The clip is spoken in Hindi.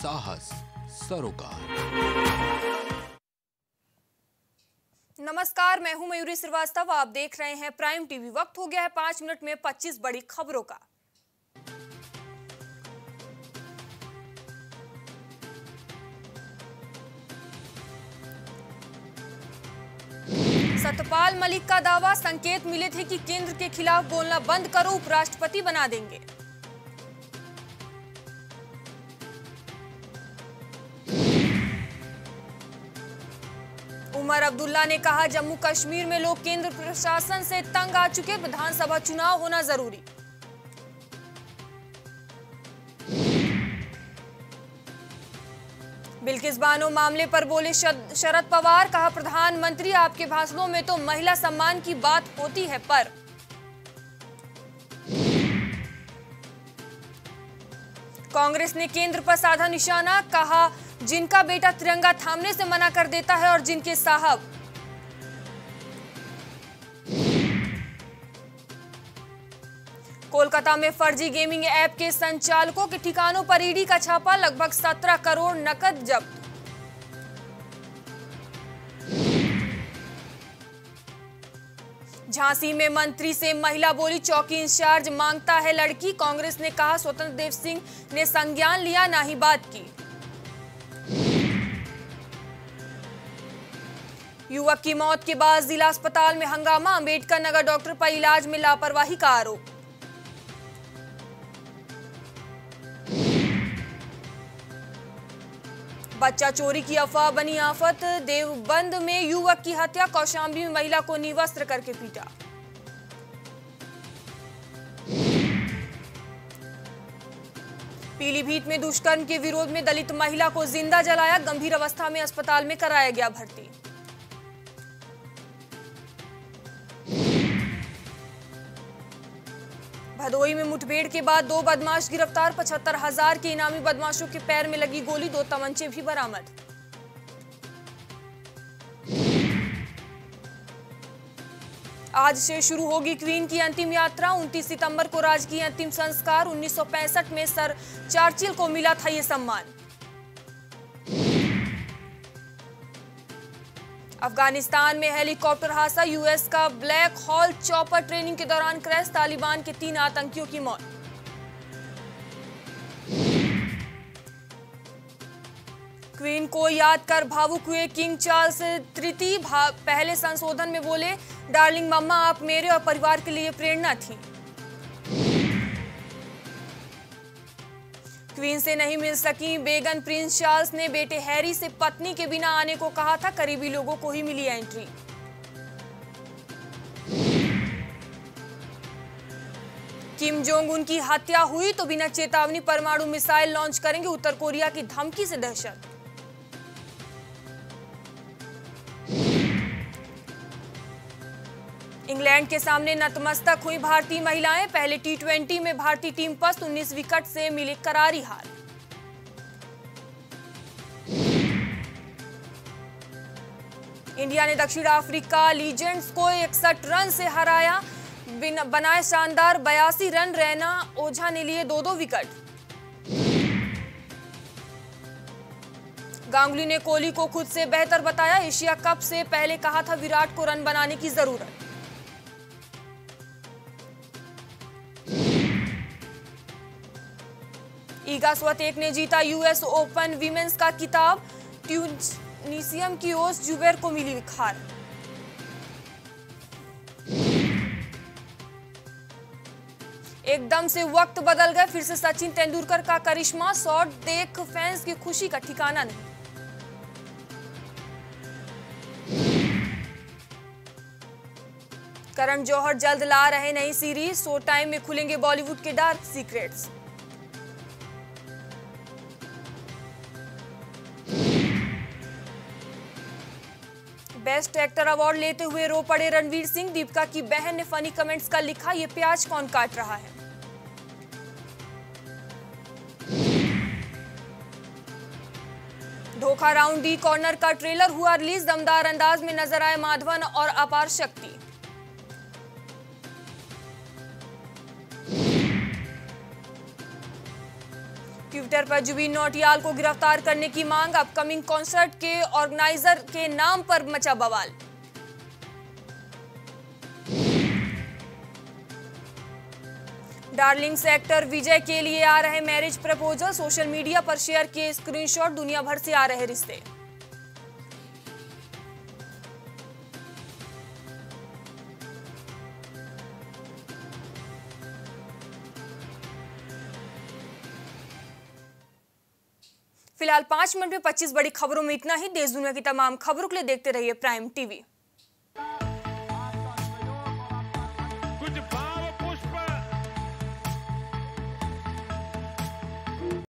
साहस, सरोकार। नमस्कार, मैं हूँ मयूरी श्रीवास्तव, आप देख रहे हैं प्राइम टीवी। वक्त हो गया है पाँच मिनट में 25 बड़ी खबरों का। सतपाल मलिक का दावा, संकेत मिले थे कि केंद्र के खिलाफ बोलना बंद करो, उपराष्ट्रपति बना देंगे। उमर अब्दुल्ला ने कहा, जम्मू कश्मीर में लोग केंद्र प्रशासन से तंग आ चुके, विधानसभा चुनाव होना ज़रूरी। बिल्किस बानो मामले पर बोले शरद पवार, कहा, प्रधानमंत्री आपके भाषणों में तो महिला सम्मान की बात होती है, पर। कांग्रेस ने केंद्र पर साधा निशाना, कहा जिनका बेटा तिरंगा थामने से मना कर देता है और जिनके साहब कोलकाता में फर्जी गेमिंग ऐप के संचालकों के ठिकानों पर ईडी का छापा, लगभग 17 करोड़ नकद जब्त। झांसी में मंत्री से महिला बोली, चौकी इंचार्ज माँगता है लड़की। कांग्रेस ने कहा, स्वतंत्र देव सिंह ने संज्ञान लिया, ना ही बात की। युवक की मौत के बाद जिला अस्पताल में हंगामा अंबेडकर नगर डॉक्टर पर इलाज में लापरवाही का आरोप। बच्चा चोरी की अफवाह, बनी आफत, देवबंद में युवक की हत्या, कौशाम्बी में महिला को निवस्त्र करके पीटा। पीलीभीत में दुष्कर्म के विरोध में दलित महिला को ज़िंदा जलाया, गंभीर अवस्था में अस्पताल में कराया गया भर्ती। भदोई में मुठभेड़ के बाद दो बदमाश गिरफ़्तार, पचहत्तर हज़ार के इनामी बदमाशों के पैर में लगी गोली, दो तमंचे भी बरामद। आज से शुरू होगी क्वीन की अंतिम यात्रा। 29 सितंबर को राजकीय अंतिम संस्कार 1965 में सर चार्चिल को मिला था ये सम्मान। अफ़गानिस्तान में हेलीकॉप्टर हादसा, यूएस का ब्लैक हॉल चॉपर ट्रेनिंग के दौरान क्रैश, तालिबान के तीन आतंकियों की मौत। क्वीन को याद कर भावुक हुए किंग चार्ल्स तृतीय पहले संशोधन में बोले, डार्लिंग, मम्मा, आप मेरे और परिवार के लिए प्रेरणा थी। क्वीन से नहीं मिल सकी। बेगन प्रिंस चार्ल्स ने बेटे हैरी से पत्नी के बिना आने को कहा था। करीबी लोगों को ही मिली एंट्री। किम जोंग उनकी हत्या हुई तो बिना चेतावनी परमाणु मिसाइल लॉन्च करेंगे। उत्तर कोरिया की धमकी से दहशत। इंग्लैंड के सामने नतमस्तक हुई भारतीय महिलाएँ। पहले टी में भारतीय टीम पस्त 19 विकेट से मिली करारी हार। इंडिया ने दक्षिण अफ्रीका लीजेंड्स को इकसठ रन से हराया। बिन- बनाए शानदार बयासी रन रैना ओझा ने लिए दो दो विकेट। गांगुली ने कोहली को खुद से बेहतर बताया। एशिया कप से पहले कहा था विराट को रन बनाने की ज़रूरत। ईगा स्वतेक ने जीता यूएस ओपन विमेंस का किताब। ट्यूनिसियम की ओस जुबेर को मिली हार एकदम से वक्त बदल गए, फिर से सचिन तेंदुलकर का करिश्मा। शॉट देख फैंस की खुशी का ठिकाना नहीं। करण जौहर जल्द ला रहे नई सीरीज़ शो टाइम में खुलेंगे बॉलीवुड के dark secrets. Best actor award लेते हुए रो पड़े रणवीर सिंह। दीपिका की बहन ने फनी कमेंट्स का लिखा, ये प्याज कौन काट रहा है? धोखा राउंड डी कॉर्नर का ट्रेलर हुआ रिलीज़, दमदार अंदाज में नज़र आए माधवन और अपार शक्ति। ट्विटर पर जुबीन नोटियाल को गिरफ़्तार करने की मांग अपकमिंग कॉन्सर्ट के ऑर्गेनाइजर के नाम पर मचा बवाल। डार्लिंग एक्टर विजय के लिए आ रहे मैरिज प्रपोजल सोशल मीडिया पर शेयर किए स्क्रीनशॉट दुनिया भर से आ रहे रिश्ते। फ़िलहाल पाँच मिनट में पच्चीस बड़ी खबरों में इतना ही। देश दुनिया की तमाम खबरों के लिए देखते रहिए प्राइम टीवी।